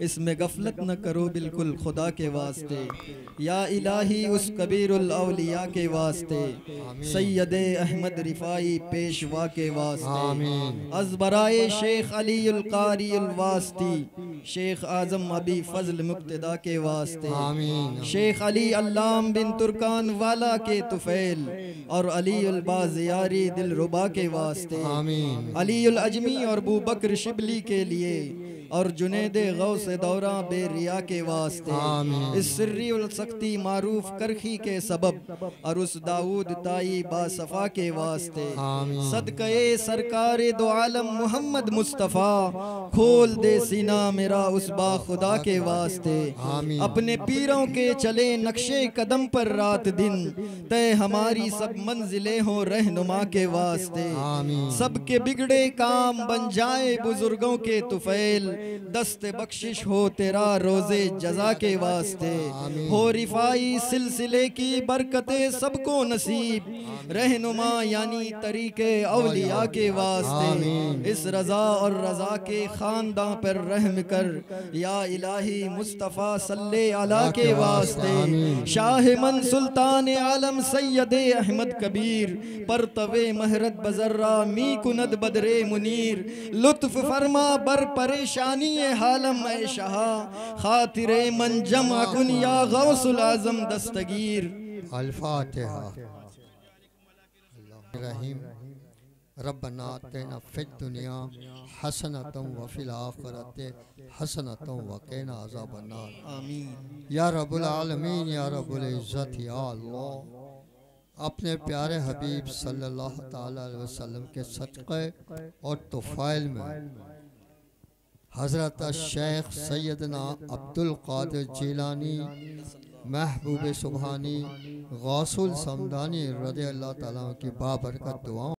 इसमें गफलत न करो बिल्कुल खुदा के वास्ते। या इलाही उस कबीर अलिया के वास्ते। सैद अहमद रिफाई पेशवा के वास्ते। अजबराए शेख अली अलकारी वास्ती। शेख आज़म अबी फजल मुक्तदा के वास्ते। शेख अली अल्लाम बिन तुर्कान वाला के तुफैल और अली बाजियारी दिल रुबा के वास्ते। अली अजमी और बू बकर शिबली के लिए और जुनेद गौ से दौरा बेरिया के वास्ते। इस सर्री सख्ती मारूफ करखी के सबब और उस दाऊद ताई बासफा के वास्ते। सदकए सरकार दो आलम मोहम्मद मुस्तफ़ा खोल दे सीना मेरा उस बा खुदा के वास्ते। अपने पीरों के चले नक्शे कदम पर रात दिन तय हमारी सब मंजिलें हो रहनुमा के वास्ते। सबके बिगड़े काम बन जाए बुज़ुर्गों के तुफैल दस्त बख्शिश हो तेरा रोज़े जजा के वास्ते। हो रिफाई सिलसिले की बरकतें सबको नसीब रहनुमा यानी तरीके अवलिया के वास्ते। इस रजा और रजा के खानदान पर रहम कर या इलाही मुस्तफ़ा सल्ले अला के वास्ते। शाह मन सुल्तान आलम सैयद अहमद कबीर। पर तवे महरत बजर्रा मी कुनद बदरे मुनीर। लुत्फ फरमा बर परेशानी हालम शाह। खातिर मन जमा कुन या गौसुल आज़म दस्तगीर। अल्फातिहा। रहीम। रब्बना तेना फिद दुनिया हसनतम व फिल आखिरत हसनतम व कैना अज़ाबन्नार। आमीन। या रब्बुल आलमीन, या रब्बुल या अपने प्यारे हबीब सल्लल्लाहु अलैहि वसल्लम के सदक़े और तुफ़ैल में, हज़रत शेख सैयदना अब्दुल कादिर जीलानी, महबूब सुबहानी, गौसुल समदानी रज़ी अल्लाह की बाबरकत दुआओं